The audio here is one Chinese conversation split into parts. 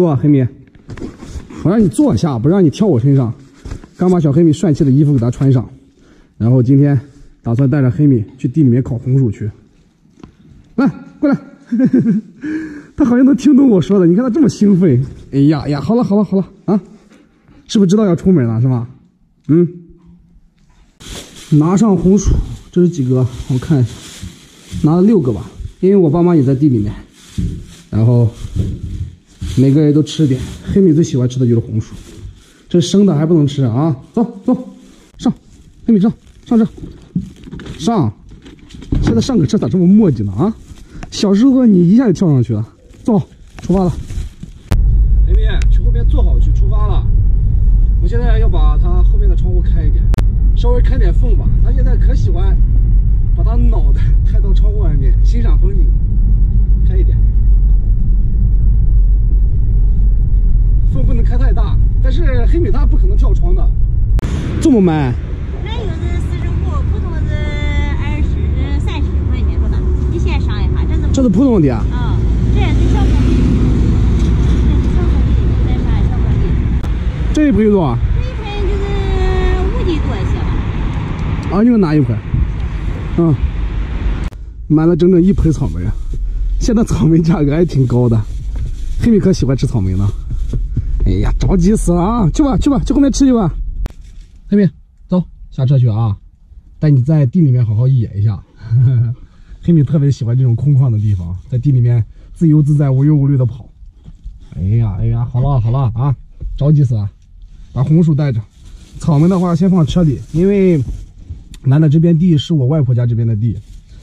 坐，黑米。我让你坐下，不让你跳我身上。刚把小黑米帅气的衣服给他穿上，然后今天打算带着黑米去地里面烤红薯去。来，过来。他好像能听懂我说的，你看他这么兴奋。哎呀呀，好了好了好了啊，是不是知道要出门了是吧？嗯。拿上红薯，这是几个？我看拿了六个吧，因为我爸妈也在地里面。然后每个人都吃点。黑米最喜欢吃的就是红薯，这生的还不能吃啊！走走，上，黑米上上车，上。现在上个车咋这么磨叽呢啊？小时候你一下就跳上去了。走，出发了。黑米，去后面坐好，去出发了。我现在要把它后面的窗户开一点，稍微开点缝吧。他现在可喜欢把他脑袋抬到窗户外面欣赏风景，开一点。不能开太大，但是黑米它不可能跳窗的。这么慢？那有的四十五，普通是二十、三十块钱不的。你先上一下，这是这是普通的啊。啊，这是小颗粒，这是小颗粒，再上小颗粒。这一盆多少？这一盆就是五斤多一些吧。啊，你们拿一盆。嗯，买了整整一盆草莓啊！现在草莓价格还挺高的，黑米可喜欢吃草莓呢。哎呀，着急死了啊！去吧，去吧，去后面吃去吧。黑米，走，下车去啊！带你在地里面好好野一下。黑米特别喜欢这种空旷的地方，在地里面自由自在、无忧无虑的跑。哎呀，哎呀，好了好了啊！着急死了，把红薯带着。草莓的话先放车里，因为南的这边地是我外婆家这边的地，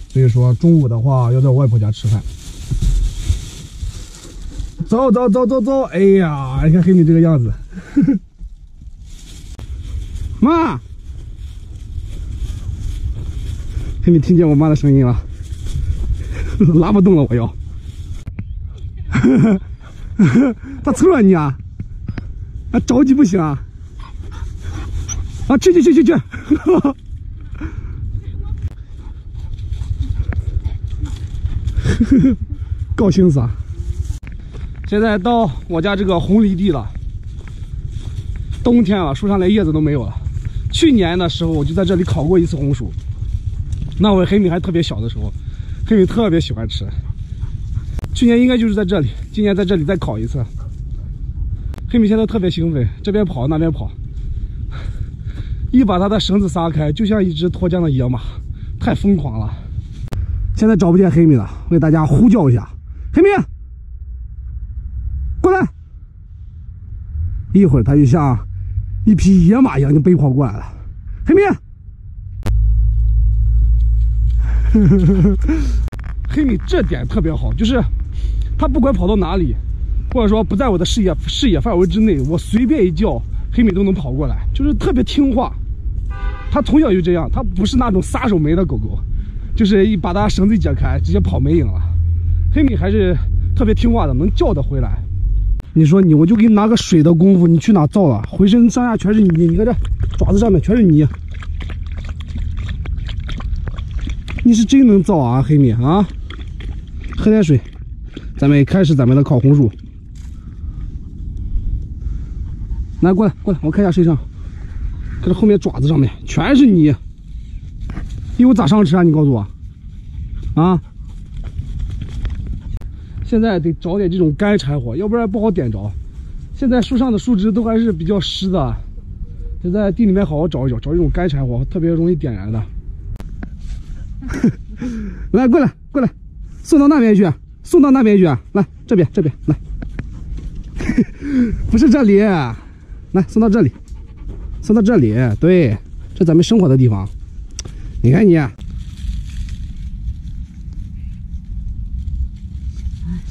所以说中午的话要在我外婆家吃饭。走走走走走！哎呀，你看黑米这个样子，妈，黑米听见我妈的声音了，拉不动了，我要，咋凑了你啊？啊，着急不行啊！啊，去去去去去！哈哈 高兴死啊！现在到我家这个红梨地了，冬天了，树上连叶子都没有了。去年的时候我就在这里烤过一次红薯，那我黑米还特别小的时候，黑米特别喜欢吃。去年应该就是在这里，今年在这里再烤一次。黑米现在特别兴奋，这边跑那边跑，一把它的绳子撒开，就像一只脱缰的野马，太疯狂了。现在找不见黑米了，为大家呼叫一下，黑米。过来！一会儿他就像一匹野马一样就奔跑过来了。黑 米，黑米这点特别好，就是他不管跑到哪里，或者说不在我的视野视野范围之内，我随便一叫，黑米都能跑过来，就是特别听话。他从小就这样，他不是那种撒手没的狗狗，就是一把他绳子解开，直接跑没影了。黑米还是特别听话的，能叫得回来。你说你，我就给你拿个水的功夫，你去哪造了？浑身上下全是泥，你看这爪子上面全是泥。你是真能造啊，黑米啊！喝点水，咱们开始咱们的烤红薯。来，过来，过来，我看一下身上，看这后面爪子上面全是泥。一会咋上车啊？你告诉我，啊？现在得找点这种干柴火，要不然不好点着。现在树上的树枝都还是比较湿的，得在地里面好好找一找，找这种干柴火，特别容易点燃的。来，过来，过来，送到那边去，送到那边去。来，这边，这边，来，不是这里，来，送到这里，送到这里。对，这咱们生活的地方。你看你。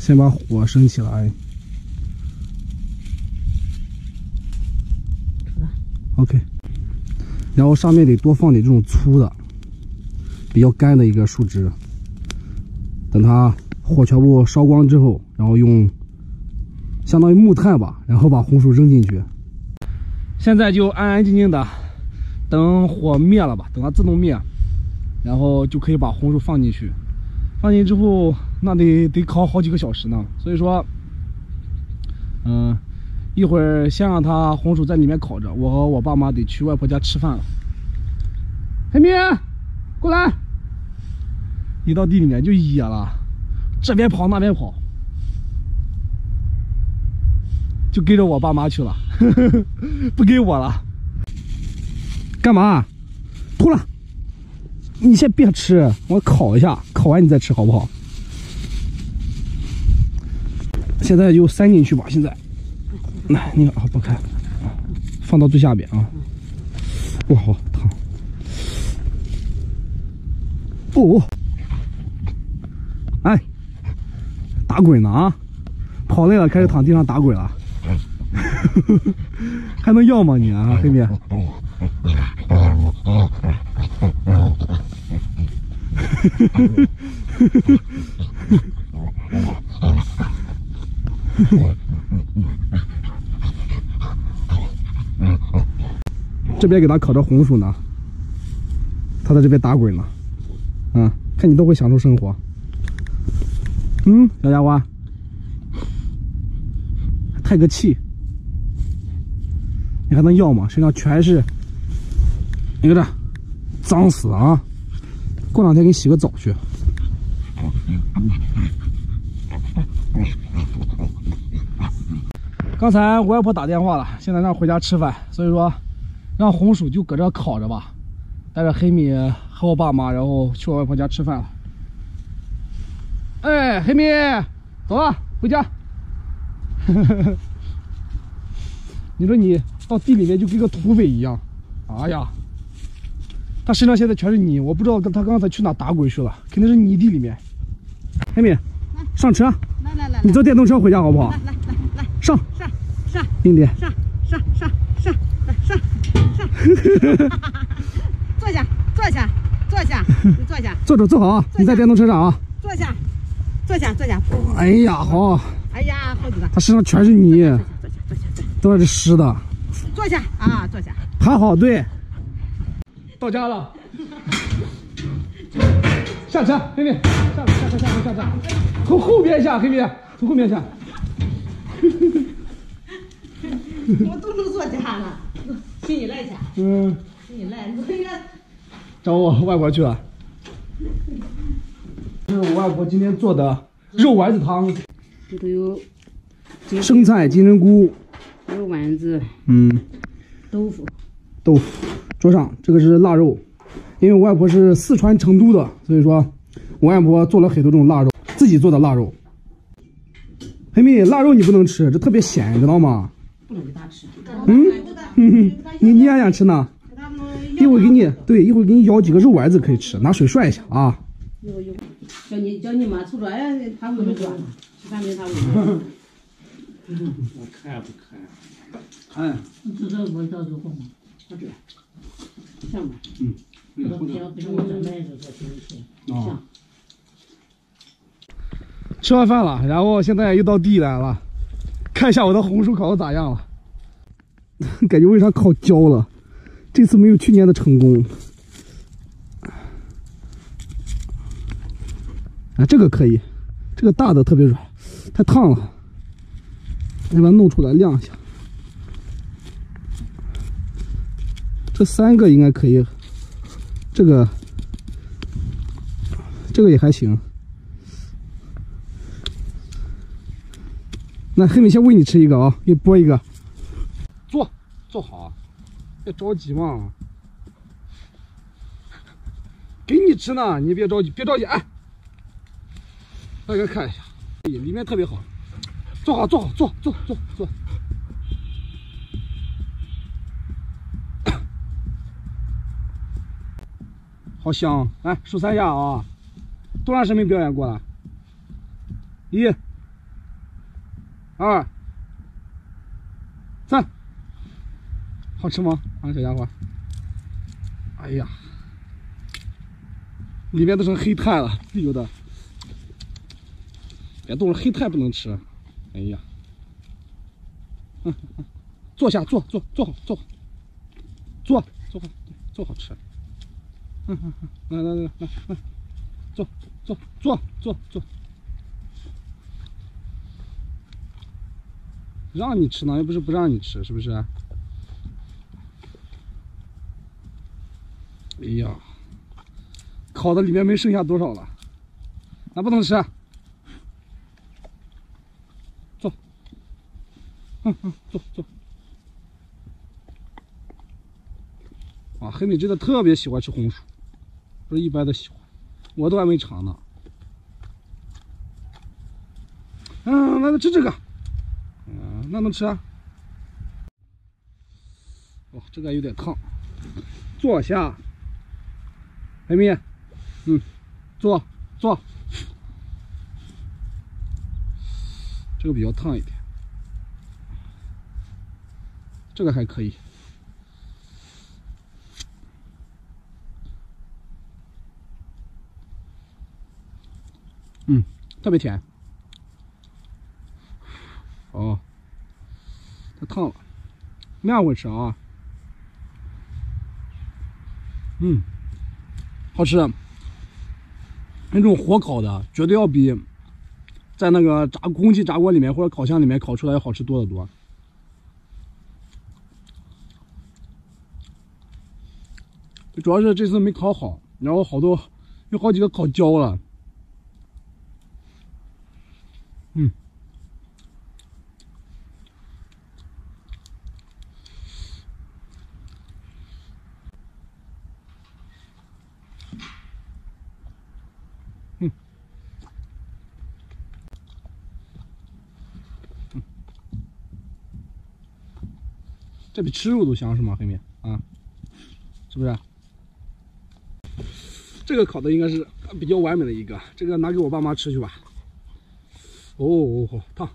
先把火升起来。OK，然后上面得多放点这种粗的、比较干的一个树枝。等它火全部烧光之后，然后用相当于木炭吧，然后把红薯扔进去。现在就安安静静的等火灭了吧，等它自动灭，然后就可以把红薯放进去。放进之后，那得得烤好几个小时呢。所以说，嗯，一会儿先让它红薯在里面烤着，我和我爸妈得去外婆家吃饭了。黑米，过来！一到地里面就野了，这边跑那边跑，就跟着我爸妈去了，不给我了。干嘛？吐了！你先别吃，我烤一下，烤完你再吃好不好？现在就塞进去吧。现在，来，那个啊，不开，放到最下边啊。哇，好烫！哦，哎，打滚呢啊！跑累了，开始躺地上打滚了。还能要吗你啊，黑米？这边给他烤着红薯呢，他在这边打滚呢，啊，看你都会享受生活。嗯，小家伙，太个气，你还能要吗？身上全是，你看这，脏死了啊！过两天给你洗个澡去。刚才我外婆打电话了，现在让回家吃饭，所以说让红薯就搁这烤着吧，带着黑米和我爸妈，然后去我外婆家吃饭了。哎，黑米，走了，回家。你说你到地里面就跟个土匪一样，哎呀，他身上现在全是泥，我不知道他刚才去哪打滚去了，肯定是泥地里面。黑米，上车，来来来，你坐电动车回家好不好？来来来来，上，上上。兄弟，上上上上，来上上，坐下坐下坐下，你坐下。坐着坐好啊，你在电动车上啊。坐下坐下坐下，哎呀，好，哎呀，好几个，他身上全是泥，坐下坐下坐下都是湿的。坐下啊，坐下。还好，对。到家了，下车，黑米，下车下车下车下。车，从后边下，黑米，从后面下。我 都能坐家了，请你来去，嗯，请你来，你这个找我外婆去了。这是我外婆今天做的肉丸子汤，里头有生菜、金针菇，肉丸子、嗯，豆腐，豆腐。桌上这个是腊肉，因为我外婆是四川成都的，所以说我外婆做了很多这种腊肉，自己做的腊肉。黑妹，腊肉你不能吃，这特别咸，你知道吗？不能给他吃。嗯，你你还想吃呢？一会儿给你，对，一会儿给你舀几个肉丸子可以吃，拿水涮一下啊。叫你叫你妈瞅着呀，他会转，吃饭没他会。看不看？看。这这闻到就好吗？好吃，香吧？嗯。吃完饭了，然后现在又到地来了，看一下我的红薯烤的咋样了。感觉为啥烤焦了？这次没有去年的成功。啊，这个可以，这个大的特别软，太烫了，你把它弄出来晾一下。这三个应该可以，这个，这个也还行。那黑米先喂你吃一个啊，给你剥一个。坐，坐好，别着急嘛。给你吃呢，你别着急，别着急，哎。大家看一下，里面特别好。坐好，坐好，坐坐坐坐。好香，来数三下啊！多长时间没表演过了？一、二、三，好吃吗？啊，小家伙！哎呀，里面都成黑炭了，有的。别动了，黑炭不能吃。哎呀，坐下，坐坐坐好，坐好，坐坐好，坐好吃。嗯嗯嗯，来来来来来，坐坐坐坐坐。让你吃呢，又不是不让你吃，是不是？哎呀，烤的里面没剩下多少了，那不能吃。坐，嗯嗯，坐坐。啊，黑米真的特别喜欢吃红薯，不是一般的喜欢，我都还没尝呢。嗯，那就吃这个。嗯，那能吃啊？哦，这个有点烫。坐下，黑米。嗯，坐坐。这个比较烫一点，这个还可以。嗯，特别甜。哦，太烫了，面会吃啊。嗯，好吃。那种火烤的，绝对要比在那个炸空气炸锅里面或者烤箱里面烤出来要好吃多得多。主要是这次没烤好，然后好多有好几个烤焦了。这比吃肉都香是吗？黑米啊，是不是？这个烤的应该是比较完美的一个，这个拿给我爸妈吃去吧。哦哦，好，烫。